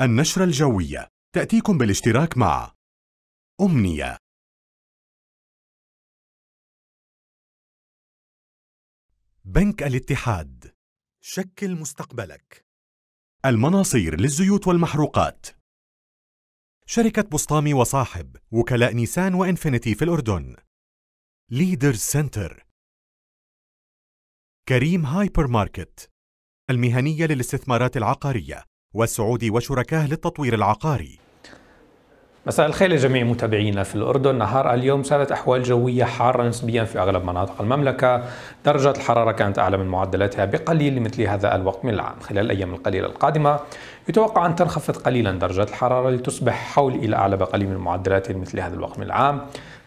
النشرة الجوية. تأتيكم بالاشتراك مع أمنية. بنك الاتحاد. شكل مستقبلك. المناصير للزيوت والمحروقات. شركة بسطامي وصاحب وكلاء نيسان وإنفينيتي في الأردن. Leaders Center. كريم هايبر ماركت. المهنية للاستثمارات العقارية. والسعودي وشركاه للتطوير العقاري. مساء الخير لجميع متابعينا في الأردن. نهار اليوم سالت أحوال جوية حارة نسبيا في أغلب مناطق المملكة. درجة الحرارة كانت أعلى من معدلاتها بقليل لمثل هذا الوقت من العام. خلال الأيام القليلة القادمة يتوقع أن تنخفض قليلا درجة الحرارة لتصبح حول إلى أعلى بقليل من معدلاتها لمثل هذا الوقت من العام.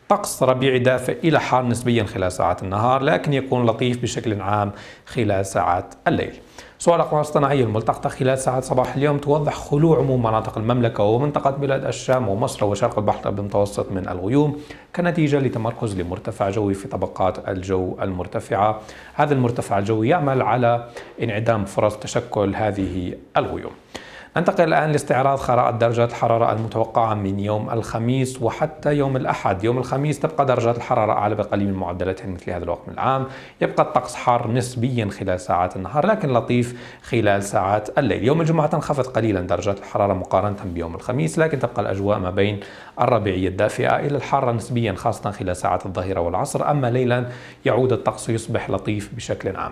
طقس ربيعي دافئ إلى حار نسبيا خلال ساعات النهار لكن يكون لطيف بشكل عام خلال ساعات الليل. صور الأقمار الصناعية الملتقطة خلال ساعات صباح اليوم توضح خلوع عموم مناطق المملكة ومنطقة بلاد الشام ومصر وشرق البحر المتوسط من الغيوم كنتيجة لتمركز لمرتفع جوي في طبقات الجو المرتفعة. هذا المرتفع الجوي يعمل على انعدام فرص تشكل هذه الغيوم. ننتقل الآن لاستعراض خرائط درجات الحرارة المتوقعة من يوم الخميس وحتى يوم الأحد. يوم الخميس تبقى درجات الحرارة أعلى بقليل من معدلاتها مثل هذا الوقت من العام. يبقى الطقس حار نسبيا خلال ساعات النهار لكن لطيف خلال ساعات الليل. يوم الجمعة تنخفض قليلا درجات الحرارة مقارنة بيوم الخميس لكن تبقى الأجواء ما بين الربيعية الدافئة إلى الحارة نسبيا خاصة خلال ساعات الظهيرة والعصر. أما ليلا يعود الطقس يصبح لطيف بشكل عام.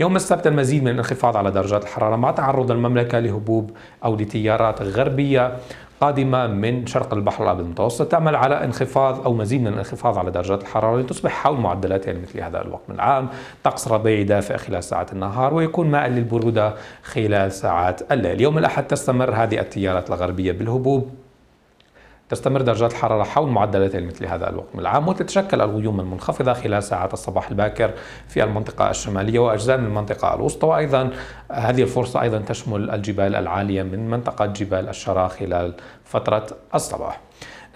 يوم السبت المزيد من الانخفاض على درجات الحرارة مع تعرض المملكة لهبوب أو لتيارات غربية قادمة من شرق البحر الأبيض المتوسط. تعمل على انخفاض أو مزيد من الانخفاض على درجات الحرارة لتصبح حول معدلاتها لمثل هذا الوقت من العام. طقس ربيعي دافئ خلال ساعات النهار ويكون مائل للبرودة خلال ساعات الليل. يوم الأحد تستمر هذه التيارات الغربية بالهبوب. تستمر درجات الحرارة حول معدلات مثل هذا الوقت. من العام وتتشكل الغيوم المنخفضة خلال ساعات الصباح الباكر في المنطقة الشمالية وأجزاء من المنطقة الوسطى. وأيضا هذه الفرصة أيضا تشمل الجبال العالية من منطقة جبال الشراء خلال فترة الصباح.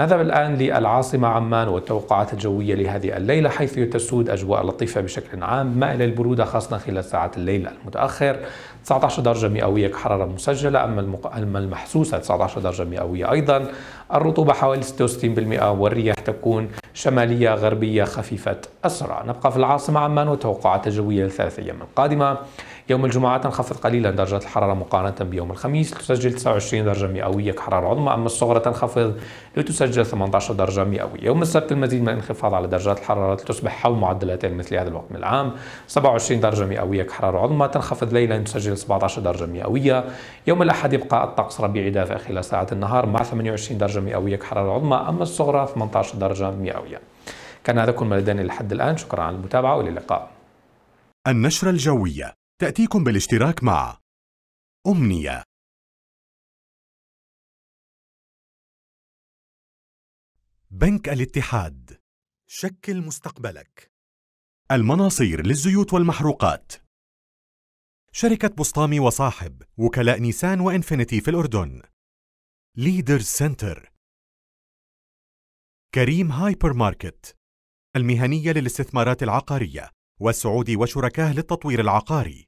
نذهب الآن للعاصمة عمان والتوقعات الجوية لهذه الليلة حيث تسود أجواء لطيفة بشكل عام مائلة للبرودة خاصة خلال ساعات الليل المتأخر. 19 درجة مئوية كحرارة مسجلة أما المحسوسة 19 درجة مئوية أيضا. الرطوبة حوالي 66% والرياح تكون شمالية غربية خفيفة السرعة نبقى في العاصمة عمان وتوقعات الجوية للثلاث أيام القادمة يوم الجمعة تنخفض قليلا درجة الحرارة مقارنة بيوم الخميس تسجل 29 درجة مئوية كحرارة عظمى أما الصغرى تنخفض لتسجل 18 درجة مئوية يوم السبت المزيد من الانخفاض على درجات الحرارة تصبح حول معدلات مثل هذا الوقت من العام. 27 درجة مئوية كحرارة عظمى تنخفض ليلا تسجل 17 درجة مئوية. يوم الأحد يبقى الطقس ربيعي دافئ خلال ساعات النهار مع 28 درجة مئوية كحرارة عظمى أما الصغرى 18 درجة مئوية. كان هذا كل ما لدينا لحد الآن. شكرا على المتابعة وإلى اللقاء. النشرة الجوية تأتيكم بالاشتراك مع أمنية. بنك الاتحاد. شكل مستقبلك. المناصير للزيوت والمحروقات. شركة بسطامي وصاحب وكلاء نيسان وإنفينيتي في الأردن. Leaders Center كريم هايبر ماركت المهنية للاستثمارات العقارية والسعودي وشركاه للتطوير العقاري.